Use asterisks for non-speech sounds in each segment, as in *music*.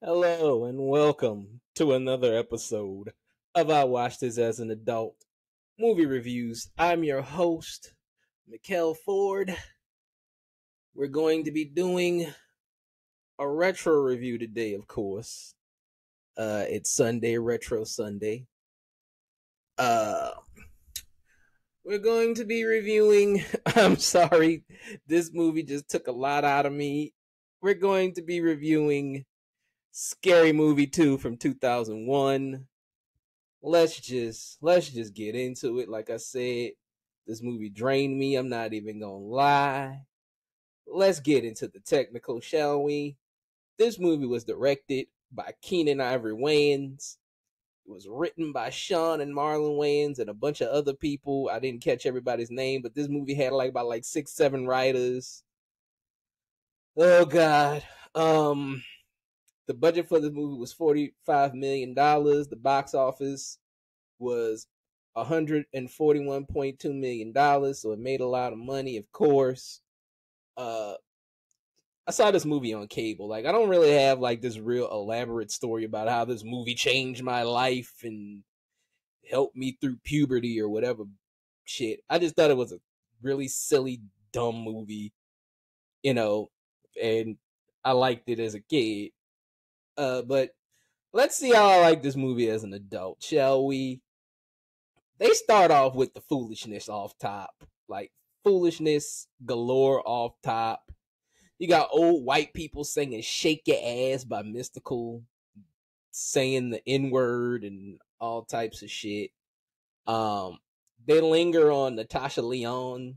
Hello and welcome to another episode of I Watched This as an Adult Movie Reviews. I'm your host, Mikkel Ford. We're going to be doing a retro review today, of course. Uh, it's Sunday, Retro Sunday. Uh, we're going to be reviewing. *laughs* I'm sorry, this movie just took a lot out of me. We're going to be reviewing Scary Movie 2 from 2001. Let's just let's just get into it. Like I said, this movie drained me. I'm not even going to lie. Let's get into the technical, shall we? This movie was directed by Keenen Ivory Wayans. It was written by Sean and Marlon Wayans and a bunch of other people. I didn't catch everybody's name, but this movie had like about like six, seven writers. Oh God. Um the budget for the movie was $45 million. The box office was $141.2 million. So it made a lot of money, of course. Uh, I saw this movie on cable. Like, I don't really have like this real elaborate story about how this movie changed my life and helped me through puberty or whatever shit. I just thought it was a really silly, dumb movie, you know, and I liked it as a kid. Uh, but let's see how I like this movie as an adult, shall we? They start off with the foolishness off top, like foolishness galore off top. You got old white people singing "Shake Your Ass" by Mystikal, saying the N word and all types of shit. Um, they linger on Natasha Lyonne,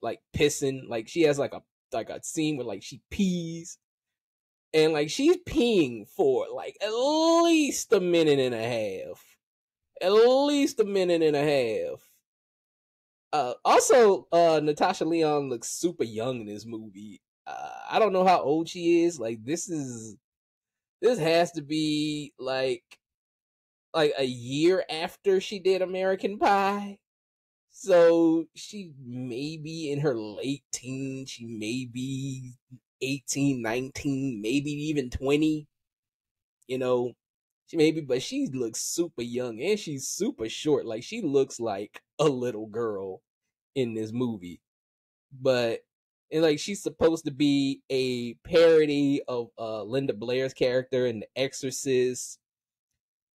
like pissing, like she has like a like a scene where like she pees and like she's peeing for like at least a minute and a half. At least a minute and a half. Uh, also, uh, Natasha Lyonne looks super young in this movie. Uh, I don't know how old she is. Like this is, this has to be like, like a year after she did American Pie. So she may be in her late teens. She may be 18, 19, maybe even 20. You know, she maybe, but she looks super young and she's super short. Like she looks like a little girl in this movie. But and like she's supposed to be a parody of uh Linda Blair's character in The Exorcist,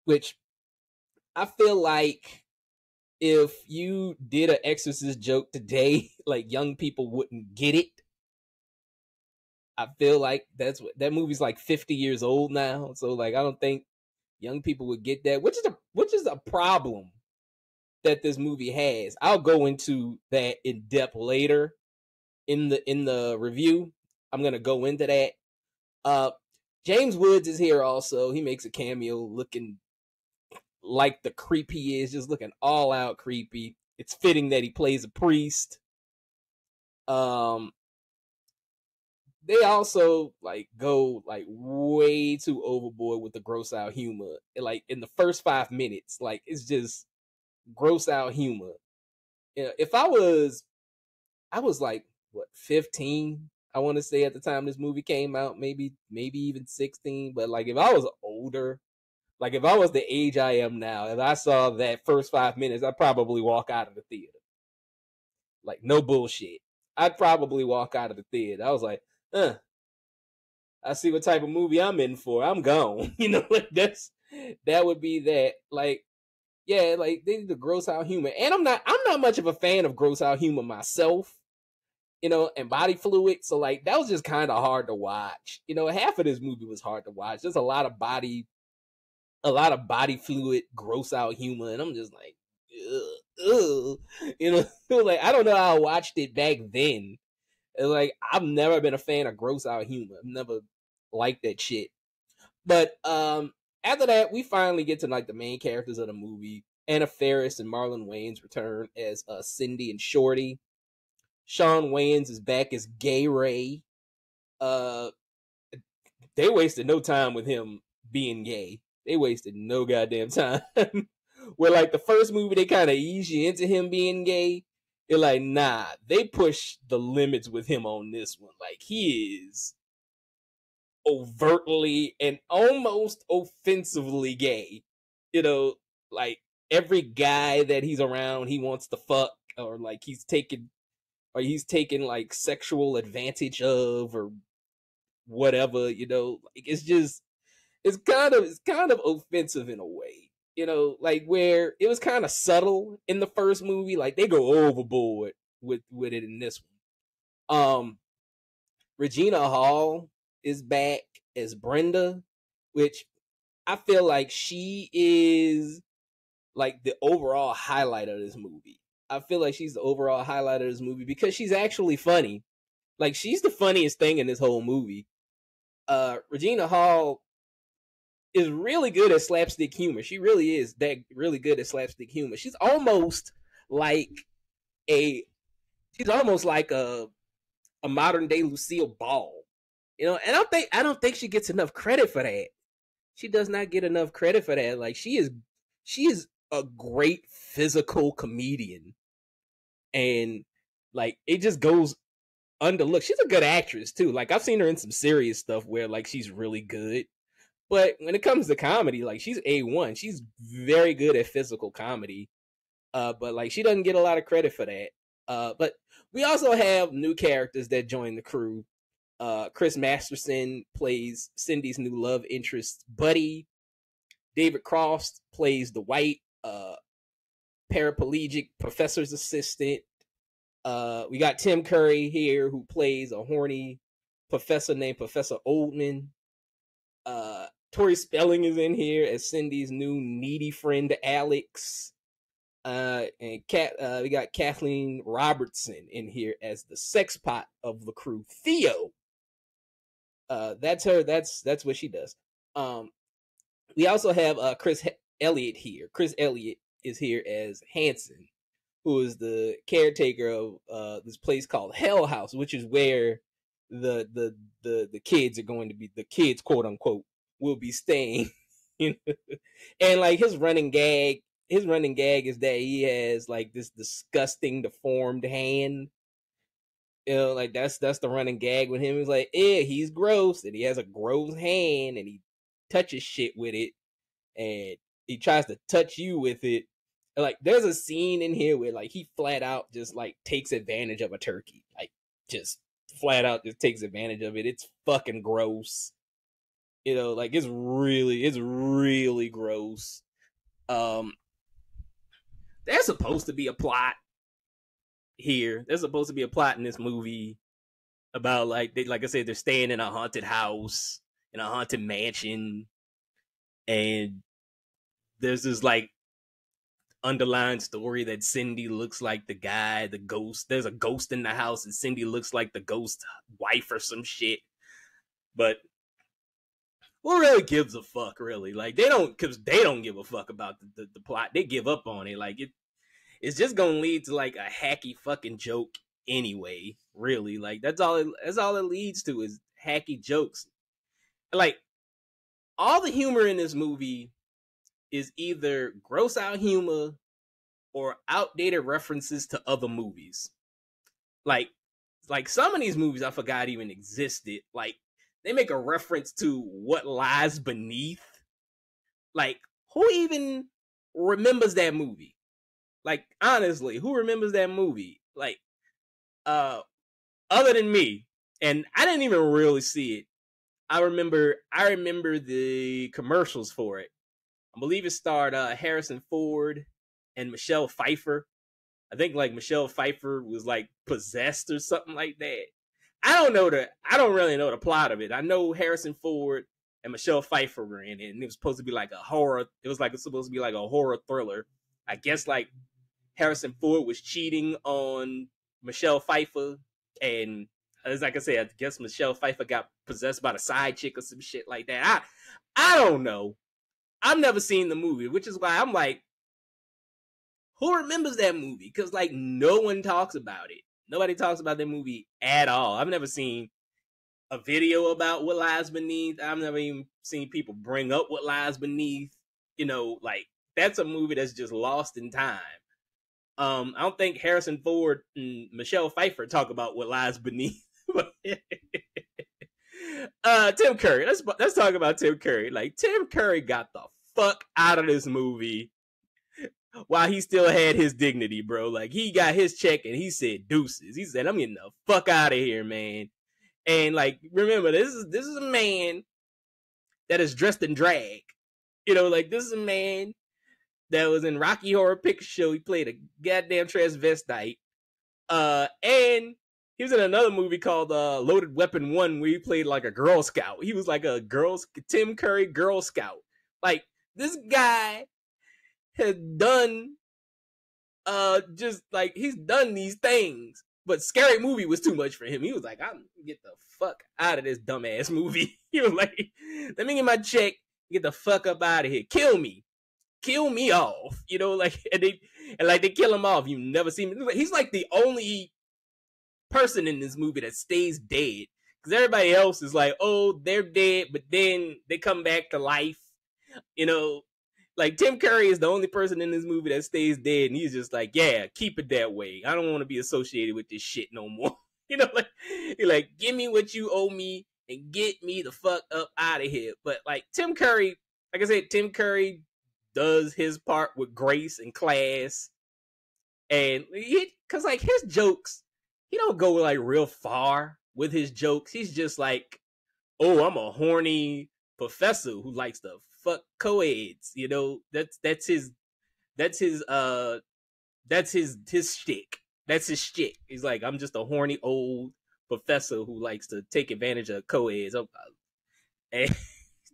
which I feel like if you did an Exorcist joke today, *laughs* like young people wouldn't get it I feel like that's what that movie's like 50 years old now. So like I don't think young people would get that, which is a which is a problem that this movie has. I'll go into that in depth later in the in the review. I'm gonna go into that. Uh James Woods is here also. He makes a cameo looking like the creep he is, just looking all out creepy. It's fitting that he plays a priest. Um they also like go like way too overboard with the gross out humor. Like in the first five minutes, like it's just gross out humor. You know, if I was, I was like what fifteen, I want to say at the time this movie came out, maybe maybe even sixteen. But like if I was older, like if I was the age I am now, and I saw that first five minutes, I'd probably walk out of the theater. Like no bullshit. I'd probably walk out of the theater. I was like, uh, I see what type of movie I'm in for. I'm gone. *laughs* You know, like that's that would be that. Like, yeah, like they need the gross out humor. And I'm not I'm not much of a fan of gross out humor myself. You know, and body fluid. So like that was just kind of hard to watch. You know, half of this movie was hard to watch. There's a lot of body a lot of body fluid, gross out humor, and I'm just like, ugh, ugh. *laughs* you know, *laughs* like I don't know how I watched it back then like I've never been a fan of gross out humor. I've never liked that shit. But um after that, we finally get to like the main characters of the movie. Anna Faris and Marlon Wayans return as uh, Cindy and Shorty. Sean Wayans is back as Gay Ray. Uh, they wasted no time with him being gay. They wasted no goddamn *laughs* time. Where like the first movie, they kind of ease you into him being gay, they're like, nah, they push the limits with him on this one. Like he is overtly and almost offensively gay. You know, like every guy that he's around, he wants to fuck, or like he's taking, or he's taking like sexual advantage of, or whatever. You know, like it's just, it's kind of, it's kind of offensive in a way. You know, like where it was kind of subtle in the first movie, like they go overboard with with it in this one. Um, Regina Hall is back as Brenda, which I feel like she is like the overall highlight of this movie. I feel like she's the overall highlight of this movie because she's actually funny. Like she's the funniest thing in this whole movie. Uh Regina Hall is really good at slapstick humor. She really is that really good at slapstick humor. She's almost like a she's almost like a a modern day Lucille Ball. You know, and I don't think I don't think she gets enough credit for that. She does not get enough credit for that. Like she is she is a great physical comedian. And like it just goes underlooked. She's a good actress too. Like I've seen her in some serious stuff where like she's really good. But when it comes to comedy, like she's A1. She's very good at physical comedy. Uh but like she doesn't get a lot of credit for that. Uh but we also have new characters that join the crew. Uh, Chris Masterson plays Cindy's new love interest, Buddy. David Cross plays the white uh, paraplegic professor's assistant. Uh, we got Tim Curry here who plays a horny professor named Professor Oldman. Tori Spelling is in here as Cindy's new needy friend Alex. Uh, and Cat, uh, we got Kathleen Robertson in here as the sex pot of the crew, Theo. Uh, that's her. That's that's what she does. Um, we also have uh Chris Elliott here. Chris Elliott is here as Hanson, who is the caretaker of uh this place called Hell House, which is where the the the the kids are going to be the kids quote unquote will be staying. *laughs* and like his running gag his running gag is that he has like this disgusting deformed hand. You know, like that's that's the running gag with him. He's like, yeah, he's gross, and he has a gross hand, and he touches shit with it, and he tries to touch you with it. Like, there's a scene in here where like he flat out just like takes advantage of a turkey, like just flat out just takes advantage of it. It's fucking gross. You know, like it's really, it's really gross. Um, there's supposed to be a plot here. There's supposed to be a plot in this movie about like they like I said, they're staying in a haunted house, in a haunted mansion, and there's this like underlying story that Cindy looks like the guy, the ghost. There's a ghost in the house, and Cindy looks like the ghost wife or some shit. But who really gives a fuck, really? Like they don't, because they don't give a fuck about the, the, the, plot. They give up on it. Like it, it's just gonna lead to like a hacky fucking joke anyway. Really, like that's all. It, that's all it leads to is hacky jokes. Like all the humor in this movie is either gross out humor or outdated references to other movies. Like, like some of these movies I forgot even existed. Like they make a reference to what lies beneath. Like, who even remembers that movie? Like, honestly, who remembers that movie? Like, uh, other than me, and I didn't even really see it. I remember, I remember the commercials for it. I believe it starred uh, Harrison Ford and Michelle Pfeiffer. I think like Michelle Pfeiffer was like possessed or something like that. I don't know the I don't really know the plot of it. I know Harrison Ford and Michelle Pfeiffer were in it, and it was supposed to be like a horror. It was like it's supposed to be like a horror thriller. I guess like Harrison Ford was cheating on Michelle Pfeiffer, and as like I said, I guess Michelle Pfeiffer got possessed by the side chick or some shit like that. I I don't know. I've never seen the movie, which is why I'm like, who remembers that movie? Because like no one talks about it. Nobody talks about that movie at all. I've never seen a video about what lies beneath. I've never even seen people bring up what lies beneath. You know, like that's a movie that's just lost in time. Um, I don't think Harrison Ford and Michelle Pfeiffer talk about what lies beneath. *laughs* uh, Tim Curry. Let's let's talk about Tim Curry. Like Tim Curry got the fuck out of this movie while he still had his dignity, bro. Like he got his check and he said deuces. He said, "I'm getting the fuck out of here, man." And like, remember, this is this is a man that is dressed in drag. You know, like this is a man that was in Rocky Horror Picture Show. He played a goddamn transvestite. Uh, and he was in another movie called uh, Loaded Weapon One, where he played like a Girl Scout. He was like a Girl Tim Curry Girl Scout. Like this guy has done, uh, just like he's done these things. But scary movie was too much for him. He was like, "I'm get the fuck out of this dumbass movie." *laughs* he was like, "Let me get my check, get the fuck up out of here, kill me." kill me off, you know, like *laughs* and they and like they kill him off. You never see him. He's like the only person in this movie that stays dead because everybody else is like, oh, they're dead, but then they come back to life. You know, like Tim Curry is the only person in this movie that stays dead, and he's just like, yeah, keep it that way. I don't want to be associated with this shit no more. *laughs* you know, like, you're like, give me what you owe me and get me the fuck up out of here. But like Tim Curry, like I said, Tim Curry does his part with grace and class, and he, cause like his jokes, he don't go like real far with his jokes. He's just like, oh, I'm a horny professor who likes to fuck co-eds. You know, that's that's his that's his uh that's his his shtick. That's his shtick. He's like, I'm just a horny old professor who likes to take advantage of co-eds. *laughs* And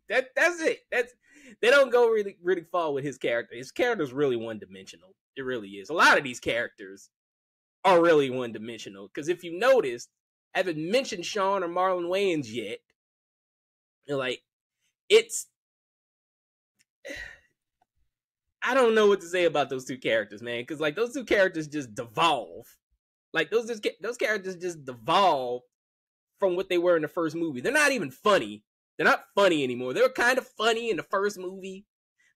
that that's it. That's they don't go really really far with his character. His character's really one dimensional. It really is. A lot of these characters are really one dimensional. Because if you noticed, I haven't mentioned Sean or Marlon Wayans yet. You're like, it's I don't know what to say about those two characters, man. Because like those two characters just devolve. Like those just those characters just devolve from what they were in the first movie. They're not even funny. They're not funny anymore. They were kind of funny in the first movie.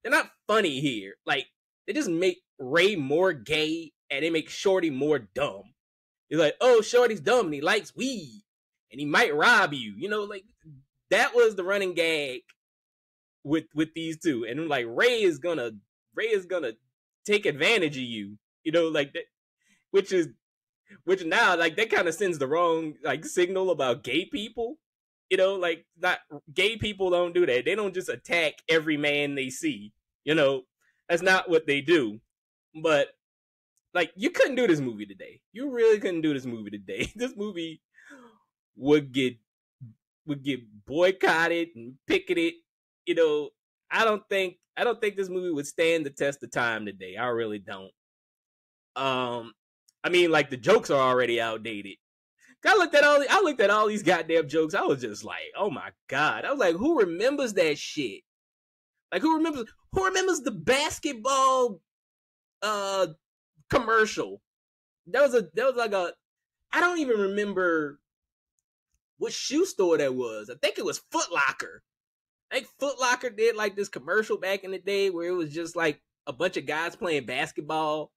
They're not funny here. Like they just make Ray more gay and they make Shorty more dumb. He's like, oh, Shorty's dumb and he likes weed and he might rob you. You know, like that was the running gag with with these two. And like Ray is gonna Ray is gonna take advantage of you. You know, like that, which is which now like that kind of sends the wrong like signal about gay people you know, like not gay people don't do that. They don't just attack every man they see. You know, that's not what they do. But like you couldn't do this movie today. You really couldn't do this movie today. *laughs* this movie would get would get boycotted and picketed. You know, I don't think I don't think this movie would stand the test of time today. I really don't. Um I mean like the jokes are already outdated. I looked at all I looked at all these goddamn jokes. I was just like, oh my god. I was like, who remembers that shit? Like who remembers who remembers the basketball uh commercial? That was a that was like a I don't even remember what shoe store that was. I think it was Foot Locker. I think Foot Locker did like this commercial back in the day where it was just like a bunch of guys playing basketball.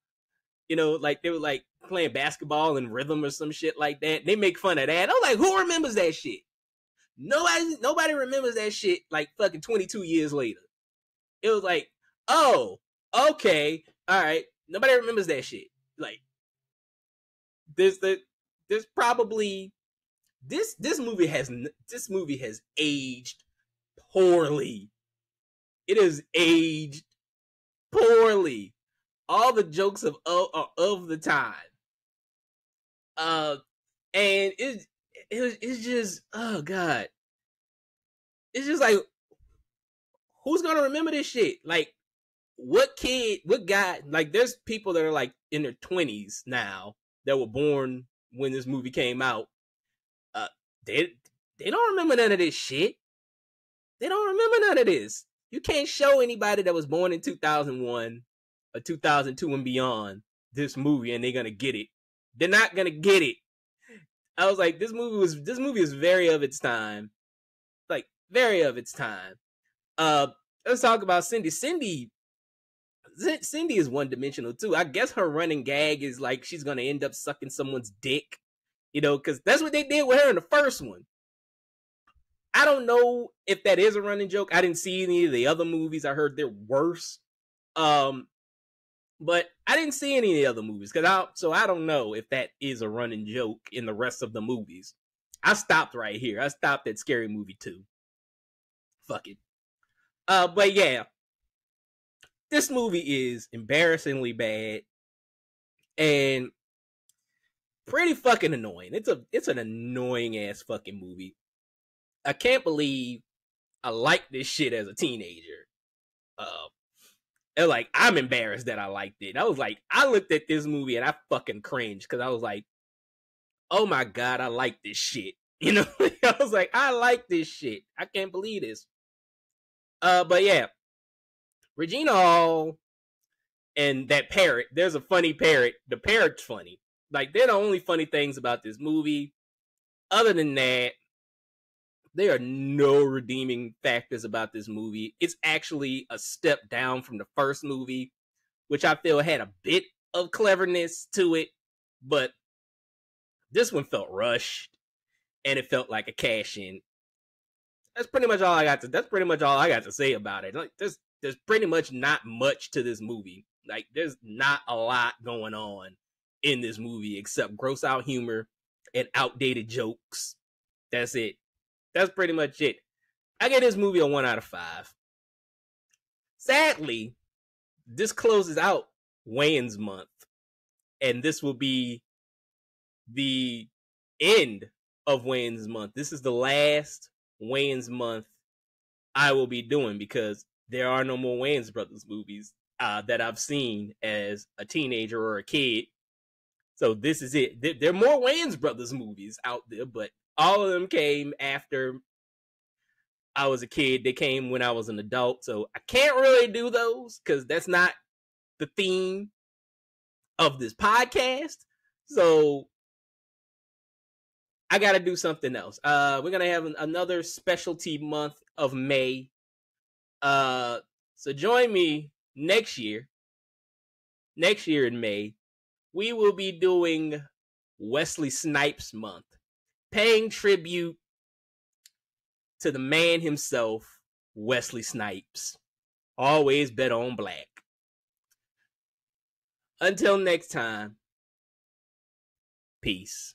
You know, like they were like playing basketball in rhythm or some shit like that. They make fun of that. I'm like, who remembers that shit? Nobody, nobody remembers that shit like fucking 22 years later. It was like, oh, okay, all right. Nobody remembers that shit. Like, this, the, there's probably this this movie has this movie has aged poorly. It is aged poorly. All the jokes of of, of the time uh, and it it was it's just oh god, it's just like who's gonna remember this shit? Like, what kid, what guy? Like, there's people that are like in their twenties now that were born when this movie came out. Uh, they they don't remember none of this shit. They don't remember none of this. You can't show anybody that was born in 2001 or 2002 and beyond this movie and they're gonna get it they're not gonna get it. I was like, this movie was this movie is very of its time, like very of its time. Uh, let's talk about Cindy. Cindy, Cindy is one dimensional too. I guess her running gag is like she's gonna end up sucking someone's dick, you know, because that's what they did with her in the first one. I don't know if that is a running joke. I didn't see any of the other movies. I heard they're worse. Um, but I didn't see any of the other movies because I so I don't know if that is a running joke in the rest of the movies. I stopped right here. I stopped at Scary Movie two. Fuck it. Uh, but yeah, this movie is embarrassingly bad and pretty fucking annoying. It's a it's an annoying ass fucking movie. I can't believe I liked this shit as a teenager. Uh, and like I'm embarrassed that I liked it. I was like, I looked at this movie and I fucking cringed because I was like, oh my god, I like this shit. *laughs* You know, I was like, I like this shit. I can't believe this. Uh, but yeah, Regina Hall and that parrot. There's a funny parrot. The parrot's funny. Like they're the only funny things about this movie. Other than that, there are no redeeming factors about this movie. It's actually a step down from the first movie, which I feel had a bit of cleverness to it, but this one felt rushed and it felt like a cash in. That's pretty much all I got to that's pretty much all I got to say about it. Like there's there's pretty much not much to this movie. Like there's not a lot going on in this movie except gross out humor and outdated jokes. That's it. That's pretty much it. I get this movie a one out of five. Sadly, this closes out Wayans month, and this will be the end of Wayans month. This is the last Wayans month I will be doing because there are no more Wayans brothers movies uh, that I've seen as a teenager or a kid. So this is it. There, there are more Wayans brothers movies out there, but all of them came after I was a kid. They came when I was an adult. So I can't really do those because that's not the theme of this podcast. So I got to do something else. Uh, we're gonna have another specialty month of May. Uh, so join me next year. Next year in May, we will be doing Wesley Snipes month paying tribute to the man himself, Wesley Snipes. Always bet on black. Until next time, peace.